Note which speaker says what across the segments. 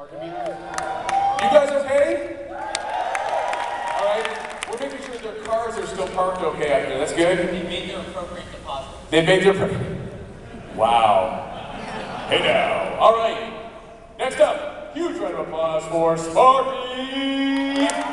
Speaker 1: You guys okay? All right, we're making sure their cars are still parked okay out there. That's good.
Speaker 2: They made their appropriate deposit.
Speaker 1: They made their. Wow. Hey now. All right. Next up, huge round of applause for Sparky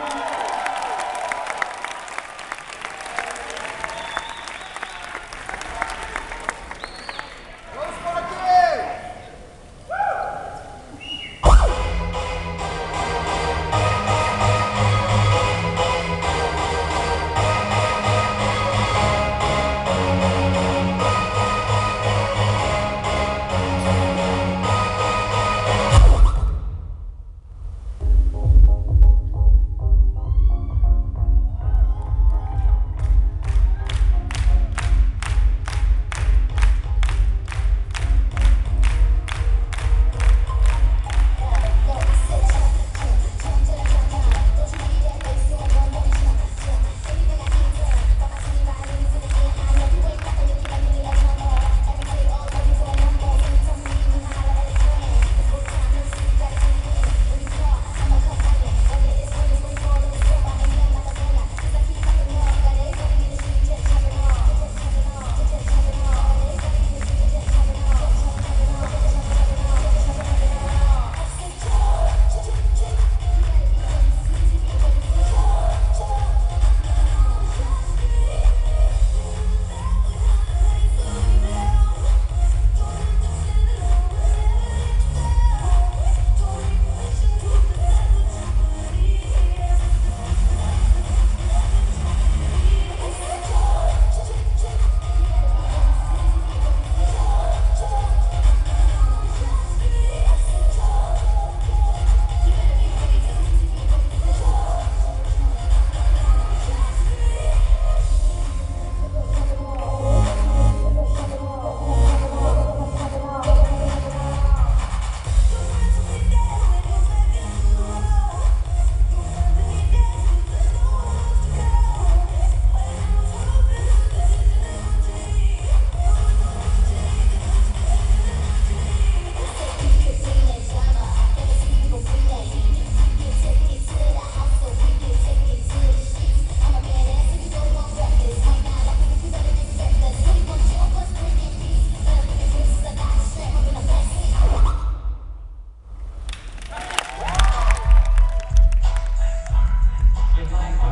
Speaker 1: life.